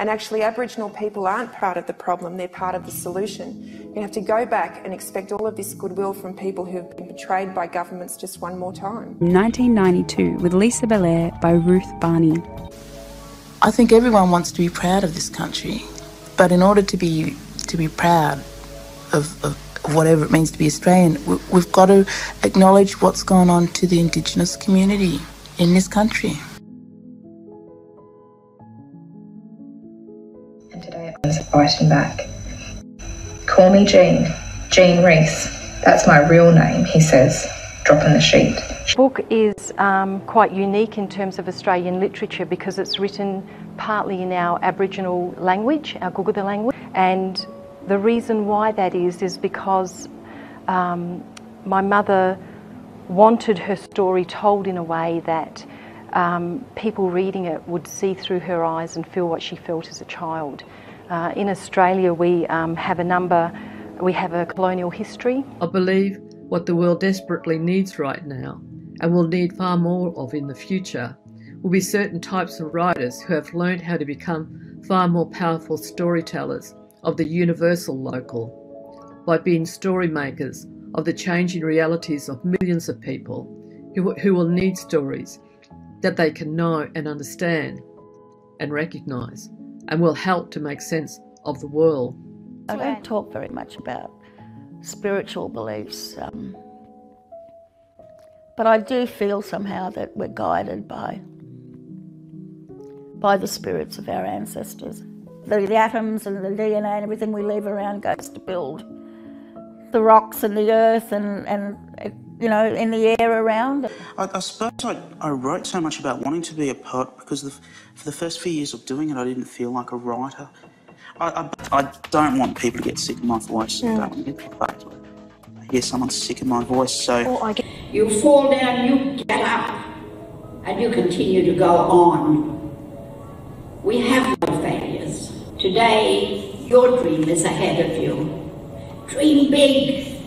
And actually, Aboriginal people aren't part of the problem, they're part of the solution. You have to go back and expect all of this goodwill from people who've been betrayed by governments just one more time. 1992 with Lisa Bellear by Ruth Barney. I think everyone wants to be proud of this country, but in order to be to be proud of, of whatever it means to be Australian, we've got to acknowledge what's gone on to the Indigenous community in this country. And today I was fighting back. Call me Jean, Jean Rees. That's my real name, he says, dropping the sheet. Book is um, quite unique in terms of Australian literature because it's written partly in our Aboriginal language, our Gugutha language, and the reason why that is, is because um, my mother wanted her story told in a way that um, people reading it would see through her eyes and feel what she felt as a child. Uh, in Australia, we um, have a number, we have a colonial history. I believe what the world desperately needs right now, and will need far more of in the future, will be certain types of writers who have learned how to become far more powerful storytellers of the universal local, by being story makers of the changing realities of millions of people who, who will need stories that they can know and understand and recognise and will help to make sense of the world. I don't talk very much about spiritual beliefs, um, but I do feel somehow that we're guided by by the spirits of our ancestors the, the atoms and the DNA and everything we leave around goes to build the rocks and the earth and, and you know, in the air around. I, I suppose I, I, wrote so much about wanting to be a poet because the, for the first few years of doing it, I didn't feel like a writer. I, I, I don't want people to get sick of my voice. Mm. I don't want to get fucked. I hear someone sick of my voice, so... Oh, you fall down, you get up, and you continue to go on. We have no failures. Today, your dream is ahead of you. Dream big.